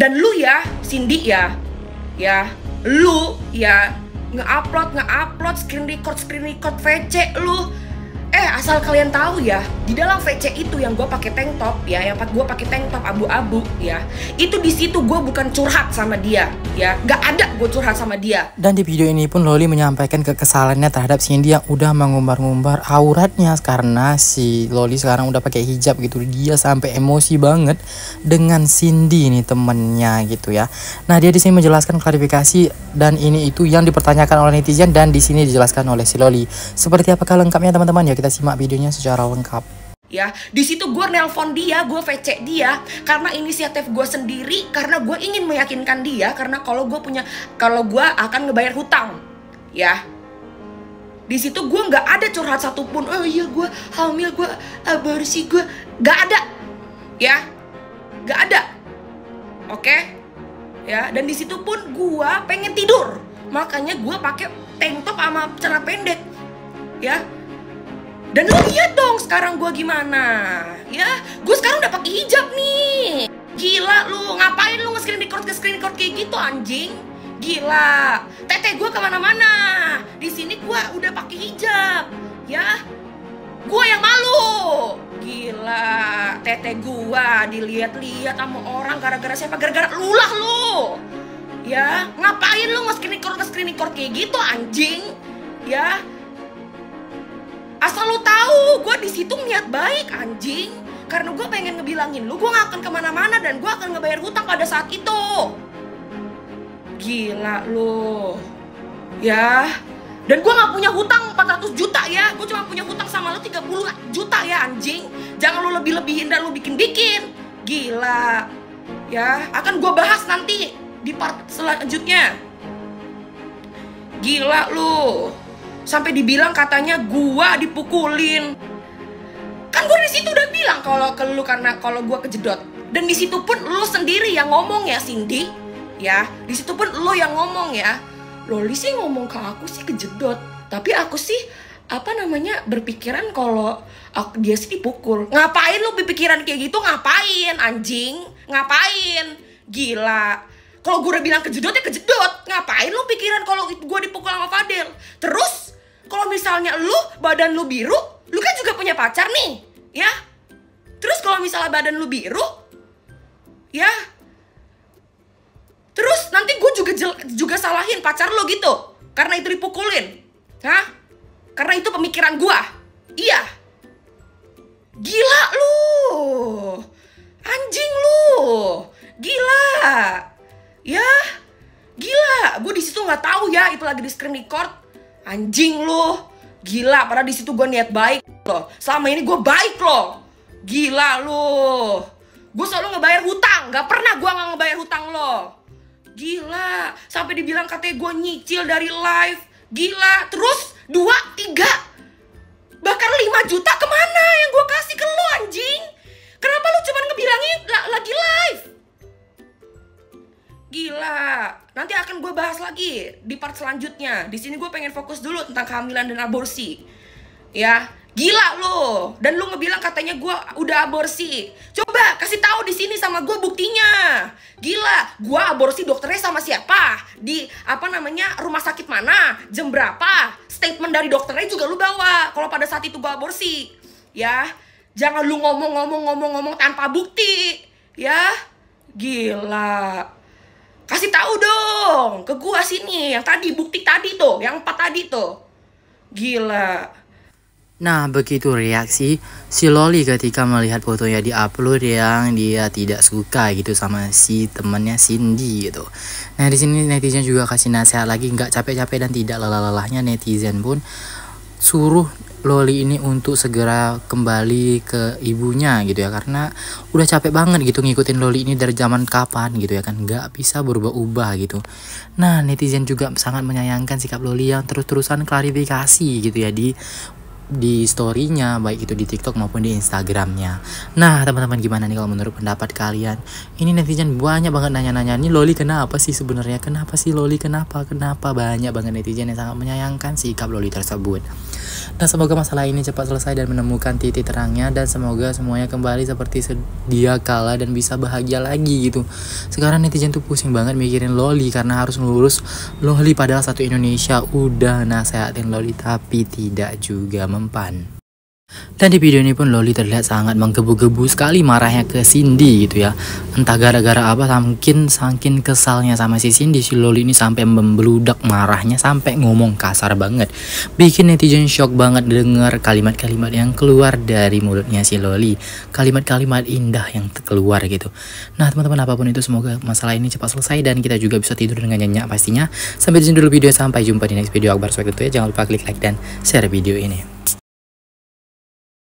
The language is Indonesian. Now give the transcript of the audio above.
Dan lu ya, Cindy ya, ya, lu ya nge-upload nge-upload screen record screen record VC lu asal kalian tahu ya, di dalam VC itu yang gue pakai tank top ya, yang gue pakai tank top abu-abu ya, itu di situ gue bukan curhat sama dia ya, gak ada gue curhat sama dia. Dan di video ini pun Loli menyampaikan kekesalannya terhadap Cindy yang udah mengumbar-ngumbar auratnya karena si Loli sekarang udah pakai hijab gitu, dia sampai emosi banget dengan Cindy nih temennya gitu ya. Nah dia di sini menjelaskan klarifikasi dan ini itu yang dipertanyakan oleh netizen dan di sini dijelaskan oleh si Loli. Seperti apakah lengkapnya teman-teman ya? kita simak videonya secara lengkap. Ya di situ gue nelpon dia gue VC dia karena inisiatif gue sendiri karena gue ingin meyakinkan dia karena kalau gue punya kalau gue akan ngebayar hutang. Ya. Di situ gue nggak ada curhat satupun. Oh iya gue hamil gue aborsi gue nggak ada. Ya. Nggak ada. Oke? Okay? ya dan di situ pun gue pengen tidur. Makanya gue pakai tank top sama celana pendek. Ya dan lu lihat dong sekarang gue gimana, ya? Gue sekarang udah pakai hijab nih. Gila lu, ngapain lu nge-screen record nge-screen record kayak gitu anjing? Gila, teteh gue ke mana-mana. Di sini gue udah pakai hijab, ya? Gue yang malu. Gila, teteh gue dilihat-lihat sama orang gara-gara siapa? Gara-gara lulah lu. Ya, ngapain lu nge-screen record nge-screen record kayak gitu anjing? Ya, Asal lu tahu, gue di situ niat baik anjing. Karena gue pengen ngebilangin lu, gue gak akan ke mana-mana dan gue akan ngebayar hutang pada saat itu. Gila lu. Ya, dan gue gak punya hutang 400 juta ya. Gue cuma punya hutang sama lu 30 juta ya anjing. Jangan lu lebih-lebihin dan lu bikin-bikin. Gila. Ya, akan gue bahas nanti di part selanjutnya. Gila lu sampai dibilang katanya gua dipukulin. Kan gue di situ udah bilang kalau ke lu karena kalau gua kejedot. Dan di situ pun lu sendiri yang ngomong ya Cindy. Ya di situ pun lu yang ngomong ya. Loli sih ngomong ke aku sih kejedot. Tapi aku sih apa namanya berpikiran kalau dia sih dipukul. Ngapain lu berpikiran kayak gitu? Ngapain anjing? Ngapain? Gila. Kalau gue udah bilang kejedot ya kejedot. Ngapain lu pikiran kalau gue dipukul sama Fadel terus kalau misalnya lu badan lu biru, lu kan juga punya pacar nih, ya? Terus kalau misalnya badan lu biru, ya? Terus nanti gue juga juga salahin pacar lu gitu, karena itu dipukulin, hah? Karena itu pemikiran gue, iya. Gila lu, anjing lu, gila, ya, gila. Gue di situ nggak tahu ya itu lagi di screen record Anjing lu. Gila, padahal di situ gue niat baik loh. Selama ini gue baik loh. Gila lu. Gue selalu ngebayar hutang, gak pernah gue gak ngebayar hutang lo. Gila, sampai dibilang katanya gue nyicil dari live. Gila, terus dua, tiga, bahkan lima juta ke mana yang gue kasih ke lo anjing? Kenapa lu cuma ngebilangin lagi live? Gila, nanti akan gue bahas lagi di part selanjutnya. Di sini gue pengen fokus dulu tentang kehamilan dan aborsi. Ya, gila lo. Dan lu ngebilang katanya gue udah aborsi. Coba kasih tahu di sini sama gue buktinya. Gila, gue aborsi dokternya sama siapa? Di apa namanya rumah sakit mana? Jam berapa? Statement dari dokternya juga lu bawa. Kalau pada saat itu gue aborsi, ya jangan lu ngomong-ngomong-ngomong-ngomong tanpa bukti, ya. Gila. Kasih tahu dong ke gua sini yang tadi bukti tadi tuh, yang empat tadi tuh. Gila. Nah, begitu reaksi si Loli ketika melihat fotonya di-upload yang dia tidak suka gitu sama si temennya Cindy gitu. Nah, di sini netizen juga kasih nasihat lagi nggak capek-capek dan tidak lelah-lelahnya netizen pun suruh Loli ini untuk segera kembali ke ibunya gitu ya karena udah capek banget gitu ngikutin Loli ini dari zaman kapan gitu ya kan nggak bisa berubah-ubah gitu nah netizen juga sangat menyayangkan sikap Loli yang terus-terusan klarifikasi gitu ya di di storynya baik itu di TikTok maupun di Instagramnya. Nah teman-teman gimana nih kalau menurut pendapat kalian? Ini netizen banyak banget nanya-nanya ini Loli kenapa sih sebenarnya? Kenapa sih Loli kenapa? Kenapa banyak banget netizen yang sangat menyayangkan sikap Loli tersebut. Dan semoga masalah ini cepat selesai dan menemukan titik terangnya dan semoga semuanya kembali seperti sedia kala dan bisa bahagia lagi gitu. Sekarang netizen tuh pusing banget mikirin Loli karena harus ngurus Loli padahal satu Indonesia udah nasehatin Loli tapi tidak juga mempan. Dan di video ini pun Loli terlihat sangat menggebu-gebu sekali marahnya ke Cindy gitu ya. Entah gara-gara apa mungkin saking kesalnya sama si Cindy si Loli ini sampai membeludak marahnya sampai ngomong kasar banget. Bikin netizen shock banget dengar kalimat-kalimat yang keluar dari mulutnya si Loli. Kalimat-kalimat indah yang keluar gitu. Nah teman-teman apa pun itu semoga masalah ini cepat selesai dan kita juga bisa tidur dengan nyenyak pastinya. Sampai di sini dulu video sampai jumpa di next video Akbar Swag itu ya. Jangan lupa klik like dan share video ini.